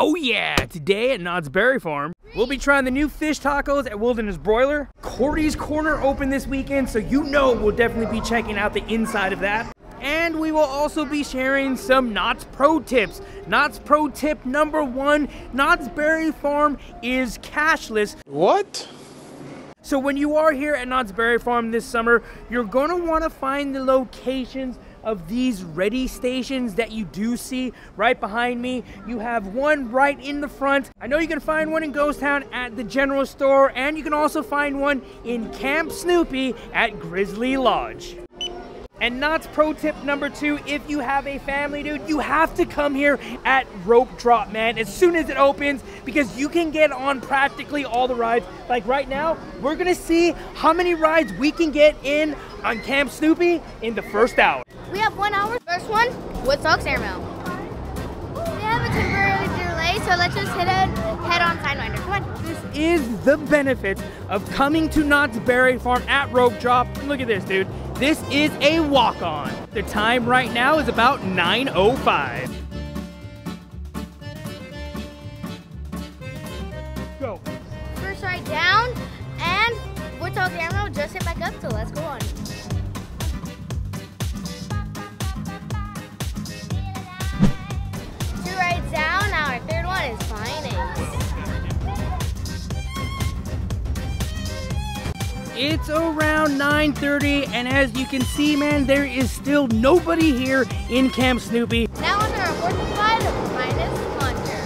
Oh yeah, today at Knott's Berry Farm, we'll be trying the new fish tacos at Wilderness Broiler. Cordy's Corner open this weekend, so you know we'll definitely be checking out the inside of that. And we will also be sharing some Knott's Pro tips. Knott's Pro tip number one, Knott's Berry Farm is cashless. What? So when you are here at Knott's Berry Farm this summer, you're gonna wanna find the locations of these ready stations that you do see right behind me. You have one right in the front. I know you can find one in Ghost Town at the general store, and you can also find one in Camp Snoopy at Grizzly Lodge. And Knott's pro tip number two, if you have a family, dude, you have to come here at Rope Drop, man, as soon as it opens, because you can get on practically all the rides. Like right now, we're gonna see how many rides we can get in on Camp Snoopy in the first hour. We have one hour. First one, Woodstock Airmail. We have a temporary delay, so let's just hit it head on Sidewinder. Come on. This is the benefit of coming to Knott's Berry Farm at Rope Drop. Look at this, dude. This is a walk-on. The time right now is about 9.05. Go. First ride down, and Woodstock Airmail just hit back up, so let's go on. It's around 9.30, and as you can see, man, there is still nobody here in Camp Snoopy. Now on our fourth ride, Finest Conjure.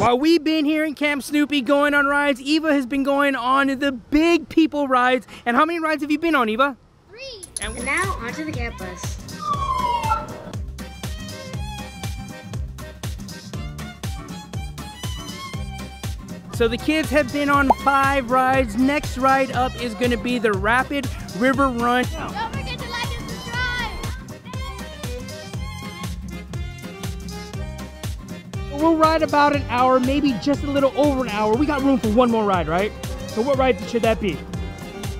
While we've been here in Camp Snoopy going on rides, Eva has been going on the big people rides. And how many rides have you been on, Eva? Three. And now onto the Camp Bus. So the kids have been on five rides. Next ride up is gonna be the Rapid River Run. Don't forget to like and subscribe. We'll ride about an hour, maybe just a little over an hour. We got room for one more ride, right? So what ride should that be?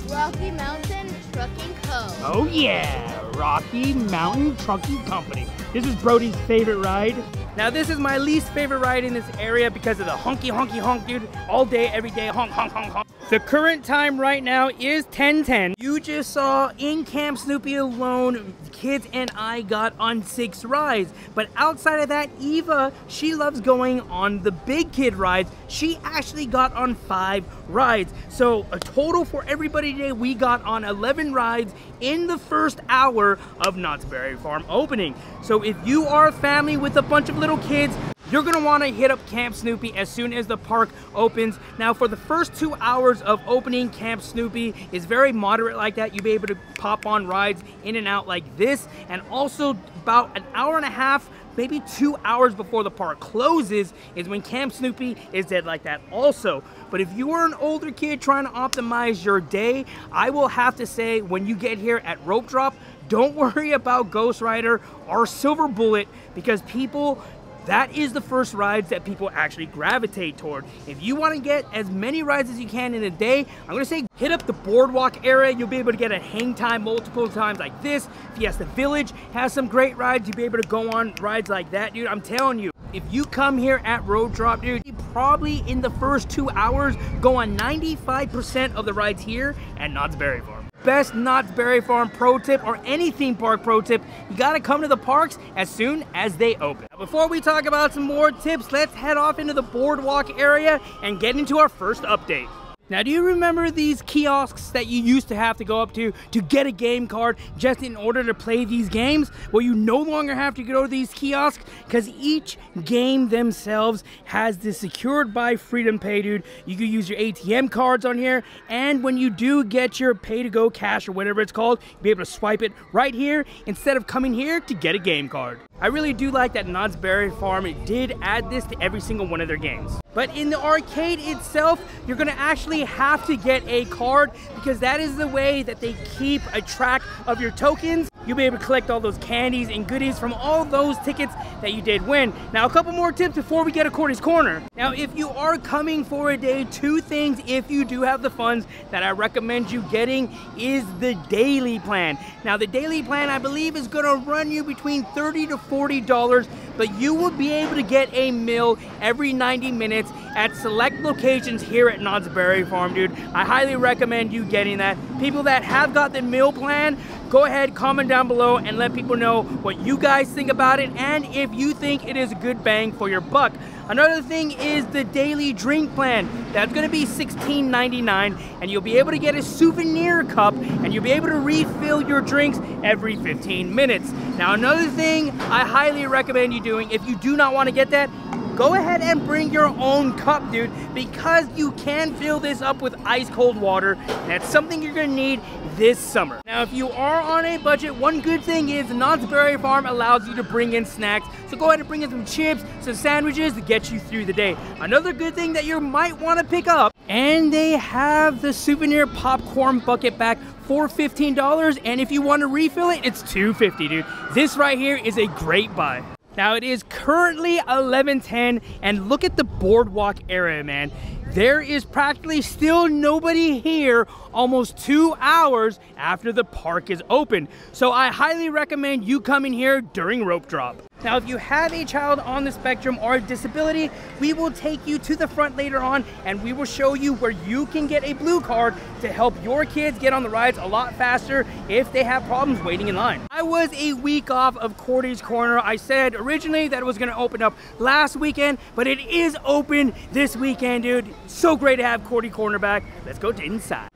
Rocky Mountain Trucking Co. Oh yeah, Rocky Mountain Trucking Company. This is Brody's favorite ride. Now this is my least favorite ride in this area because of the honky honky honk, dude. All day, every day, honk honk honk honk. The current time right now is 10:10. You just saw in Camp Snoopy alone, kids and I got on six rides. But outside of that, Eva, she loves going on the big kid rides. She actually got on five rides. So a total for everybody today, we got on 11 rides in the first hour of Knott's Berry Farm opening. So if you are a family with a bunch of little kids, you're gonna wanna hit up Camp Snoopy as soon as the park opens. Now for the first two hours of opening, Camp Snoopy is very moderate like that. You'll be able to pop on rides in and out like this. And also about an hour and a half maybe two hours before the park closes is when Camp Snoopy is dead like that also. But if you are an older kid trying to optimize your day, I will have to say when you get here at Rope Drop, don't worry about Ghost Rider or Silver Bullet because people that is the first rides that people actually gravitate toward. If you want to get as many rides as you can in a day, I'm going to say hit up the boardwalk area. You'll be able to get a hang time multiple times like this. Fiesta Village has some great rides. You'll be able to go on rides like that, dude. I'm telling you. If you come here at Rope Drop, dude, probably in the first two hours go on 95% of the rides here at Knott's Berry Farm best Knott's Berry Farm pro tip or any theme park pro tip, you gotta come to the parks as soon as they open. Before we talk about some more tips, let's head off into the boardwalk area and get into our first update. Now, do you remember these kiosks that you used to have to go up to to get a game card just in order to play these games? Well, you no longer have to go to these kiosks because each game themselves has this secured by Freedom Pay, dude. You can use your ATM cards on here, and when you do get your pay to go cash or whatever it's called, you'll be able to swipe it right here instead of coming here to get a game card. I really do like that Knott's Berry Farm did add this to every single one of their games. But in the arcade itself, you're gonna actually have to get a card because that is the way that they keep a track of your tokens. you'll be able to collect all those candies and goodies from all those tickets that you did win. Now, a couple more tips before we get to Cordy's Corner. Now, if you are coming for a day, two things, if you do have the funds, that I recommend you getting is the daily plan. Now, the daily plan, I believe, is gonna run you between 30 to $40, but you will be able to get a meal every 90 minutes at select locations here at Knott's Berry Farm, dude. I highly recommend you getting that. People that have got the meal plan, go ahead, comment down below and let people know what you guys think about it and if you think it is a good bang for your buck. Another thing is the daily drink plan. That's gonna be $16.99 and you'll be able to get a souvenir cup and you'll be able to refill your drinks every 15 minutes. Now another thing I highly recommend you doing, if you do not wanna get that, go ahead and bring your own cup, dude, because you can fill this up with ice cold water. That's something you're gonna need this summer. Now, if you are on a budget, one good thing is Knott's Berry Farm allows you to bring in snacks. So go ahead and bring in some chips, some sandwiches to get you through the day. Another good thing that you might wanna pick up, and they have the souvenir popcorn bucket back for $15. And if you wanna refill it, it's $2.50, dude. This right here is a great buy. Now it is currently 11:10 and look at the boardwalk area, man. There is practically still nobody here almost two hours after the park is open. So I highly recommend you coming here during rope drop. Now, if you have a child on the spectrum or a disability, we will take you to the front later on and we will show you where you can get a blue card to help your kids get on the rides a lot faster if they have problems waiting in line. I was a week off of Cordy's Corner. I said originally that it was gonna open up last weekend, but it is open this weekend, dude. So great to have Cordy Corner back. Let's go inside.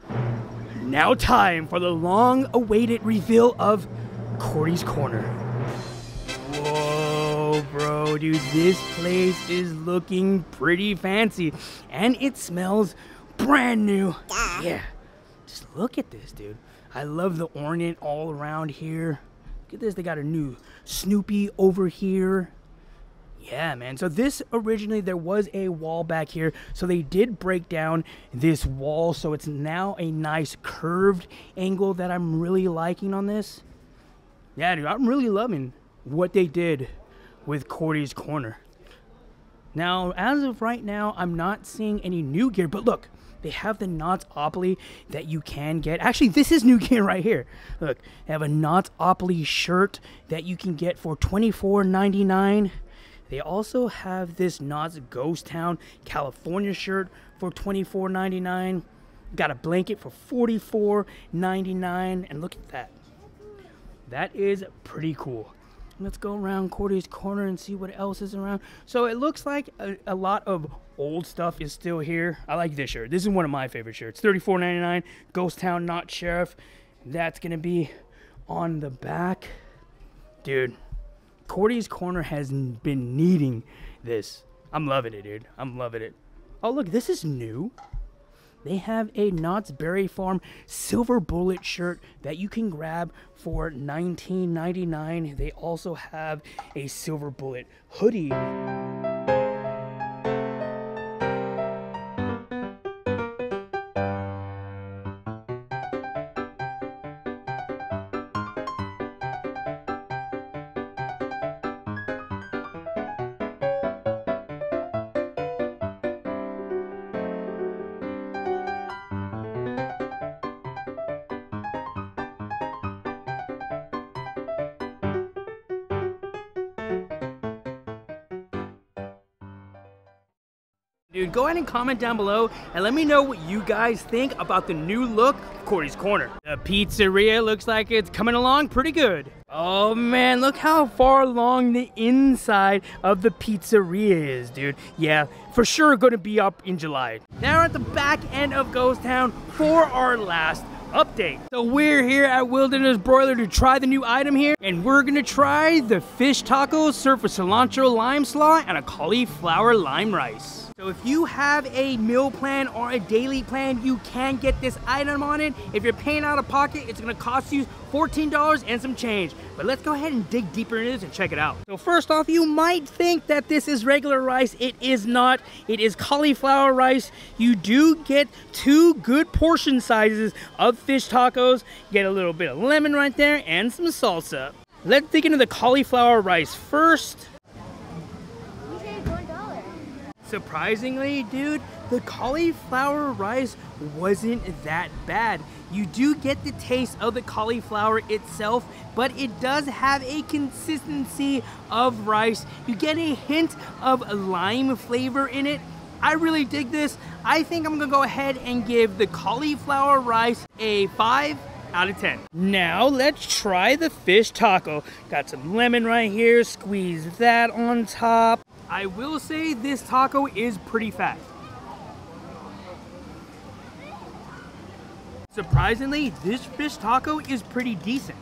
Now time for the long awaited reveal of Cordy's Corner. Dude, this place is looking pretty fancy and it smells brand new. Yeah, just look at this, dude. I love the ornament all around here. Look at this, they got a new Snoopy over here. Yeah, man. So this originally there was a wall back here. So they did break down this wall. So it's now a nice curved angle that I'm really liking on this. Yeah, dude, I'm really loving what they did with Cordy's Corner. Now, as of right now, I'm not seeing any new gear, but look, they have the Knott's Opoly that you can get. Actually, this is new gear right here. Look, they have a Knott's Opoly shirt that you can get for $24.99. They also have this Knott's Ghost Town California shirt for $24.99. Got a blanket for $44.99. And look at that. That is pretty cool. Let's go around Cordy's Corner and see what else is around. So it looks like a, a, lot of old stuff is still here. I like this shirt. This is one of my favorite shirts. $34.99. Ghost Town not Sheriff. That's going to be on the back. Dude, Cordy's Corner has been needing this. I'm loving it, dude. I'm loving it. Oh, look, this is new. They have a Knott's Berry Farm silver bullet shirt that you can grab for $19.99. They also have a silver bullet hoodie. Dude, go ahead and comment down below and let me know what you guys think about the new look of Corner. The pizzeria looks like it's coming along pretty good. Oh man, look how far along the inside of the pizzeria is, dude. Yeah, for sure gonna be up in July. Now we're at the back end of Ghost Town for our last update. So we're here at Wilderness Broiler to try the new item here, and we're gonna try the fish tacos served with cilantro lime slaw and a cauliflower lime rice. So if you have a meal plan or a daily plan, you can get this item on it. If you're paying out of pocket, it's gonna cost you $14 and some change. But let's go ahead and dig deeper into this and check it out. So first off, you might think that this is regular rice. It is not. It is cauliflower rice. You do get two good portion sizes of fish tacos. Get a little bit of lemon right there and some salsa. Let's dig into the cauliflower rice first. You saved one dollar. Surprisingly, dude, the cauliflower rice wasn't that bad. You do get the taste of the cauliflower itself, but it does have a consistency of rice. You get a hint of lime flavor in it. I really dig this. I think I'm gonna go ahead and give the cauliflower rice a 5 out of 10. Now let's try the fish taco. Got some lemon right here, squeeze that on top. I will say this taco is pretty fat. Surprisingly, this fish taco is pretty decent.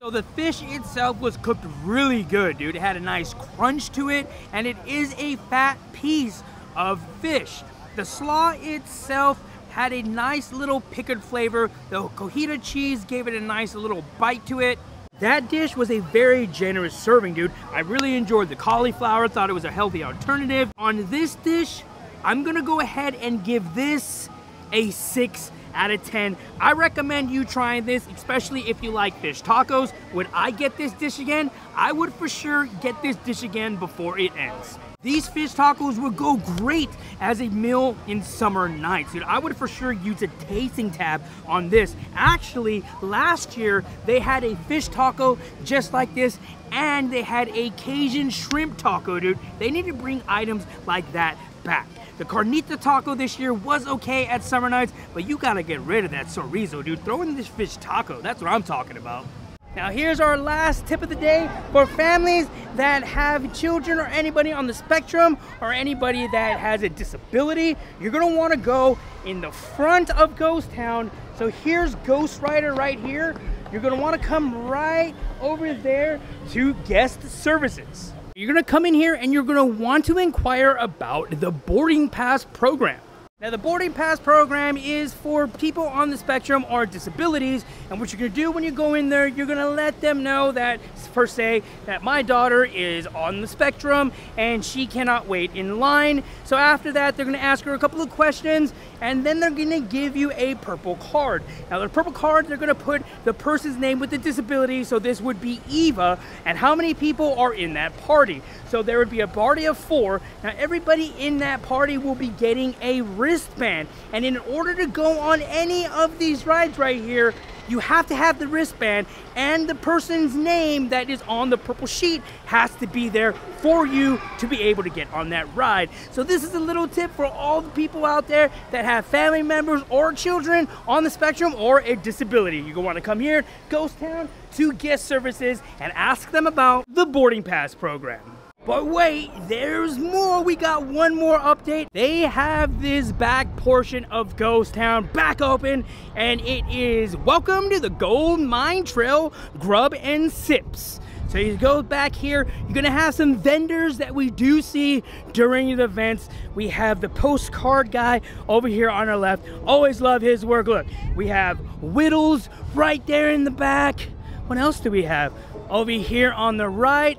So the fish itself was cooked really good, dude. It had a nice crunch to it, and it is a fat piece of fish. The slaw itself had a nice little pickled flavor. The cotija cheese gave it a nice little bite to it. That dish was a very generous serving, dude. I really enjoyed the cauliflower, thought it was a healthy alternative. On this dish, I'm gonna go ahead and give this a 6 out of 10. I recommend you trying this, especially if you like fish tacos. Would I get this dish again? I would for sure get this dish again before it ends. These fish tacos would go great as a meal in summer nights. Dude, I would for sure use a tasting tab on this. Actually, last year they had a fish taco just like this and they had a Cajun shrimp taco, dude. They need to bring items like that back. The carnita taco this year was okay at summer nights, but you gotta get rid of that chorizo, dude. Throw in this fish taco. That's what I'm talking about. Now here's our last tip of the day for families that have children or anybody on the spectrum or anybody that has a disability. You're gonna wanna go in the front of Ghost Town. So here's Ghost Rider right here. You're gonna wanna come right over there to guest services. You're gonna come in here and you're gonna want to inquire about the boarding pass program. Now the boarding pass program is for people on the spectrum or disabilities and what you're to do when you go in there you're going to let them know that per se that my daughter is on the spectrum and she cannot wait in line. So after that they're going to ask her a couple of questions and then they're going to give you a purple card. Now the purple card they're going to put the person's name with the disability so this would be Eva and how many people are in that party. So there would be a party of four. Now everybody in that party will be getting a wristband. And in order to go on any of these rides right here, you have to have the wristband and the person's name that is on the purple sheet has to be there for you to be able to get on that ride. So this is a little tip for all the people out there that have family members or children on the spectrum or a disability. You're gonna wanna come here, Ghost Town, to guest services and ask them about the boarding pass program. But wait, there's more. We got one more update. They have this back portion of Ghost Town back open, and it is welcome to the Gold Mine Trail Grub and Sips. So you go back here, you're gonna have some vendors that we do see during the events. We have the postcard guy over here on our left. Always love his work. Look, we have Whittles right there in the back. What else do we have? Over here on the right,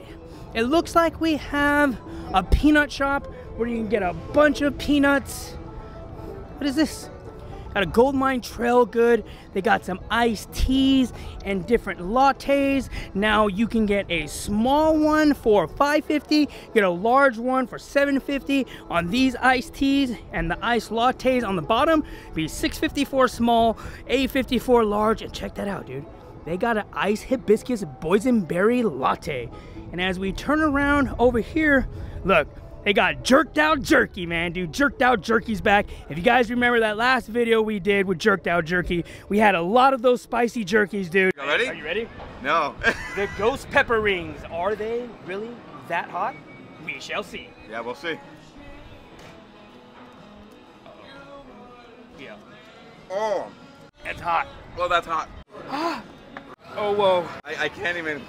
it looks like we have a peanut shop where you can get a bunch of peanuts. What is this? Got a gold mine trail good. They got some iced teas and different lattes. Now you can get a small one for 5.50, get a large one for 7.50 on these iced teas and the iced lattes on the bottom be 6.50 for small, 8.50 for large. And check that out, dude. They got an ice hibiscus boysenberry latte. And as we turn around over here, look, they got jerked out jerky, man, dude. Jerked out jerky's back. If you guys remember that last video we did with jerked out jerky, we had a lot of those spicy jerkies, dude. You ready? Are you ready? No. The ghost pepper rings, are they really that hot? We shall see. yeah, we'll see. Yeah, Oh, it's hot. well, that's hot. Ah, Oh, whoa. I, I can't even.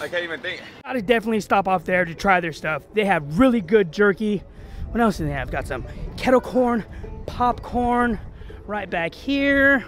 I can't even think. Gotta definitely stop off there to try their stuff. They have really good jerky. What else do they have? Got some kettle corn, popcorn, right back here.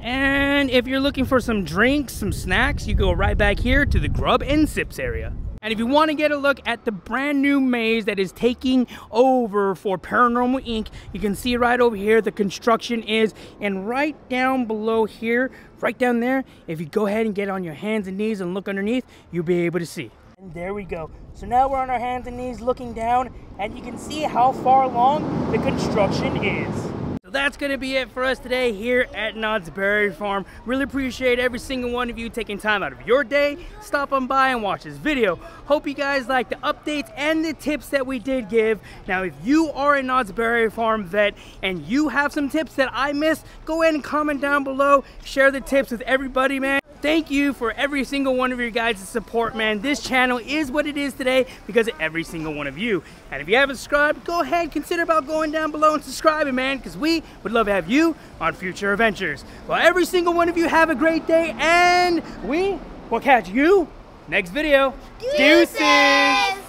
And if you're looking for some drinks, some snacks, you go right back here to the grub and sips area. And if you want to get a look at the brand new maze that is taking over for Paranormal Inc., you can see right over here the construction is. And right down below here, right down there, if you go ahead and get on your hands and knees and look underneath, you'll be able to see. And there we go. So now we're on our hands and knees looking down, and you can see how far along the construction is that's going to be it for us today here at Knott's Berry Farm. Really appreciate every single one of you taking time out of your day, stopping by and watch this video. Hope you guys like the updates and the tips that we did give. Now, if you are a Knott's Berry Farm vet and you have some tips that I missed, go ahead and comment down below. Share the tips with everybody, man. Thank you for every single one of your guys' support, man. This channel is what it is today because of every single one of you. And if you haven't subscribed, go ahead, consider about going down below and subscribing, man, because we would love to have you on future adventures. Well, every single one of you have a great day, and we will catch you next video. Deuces! Deuces!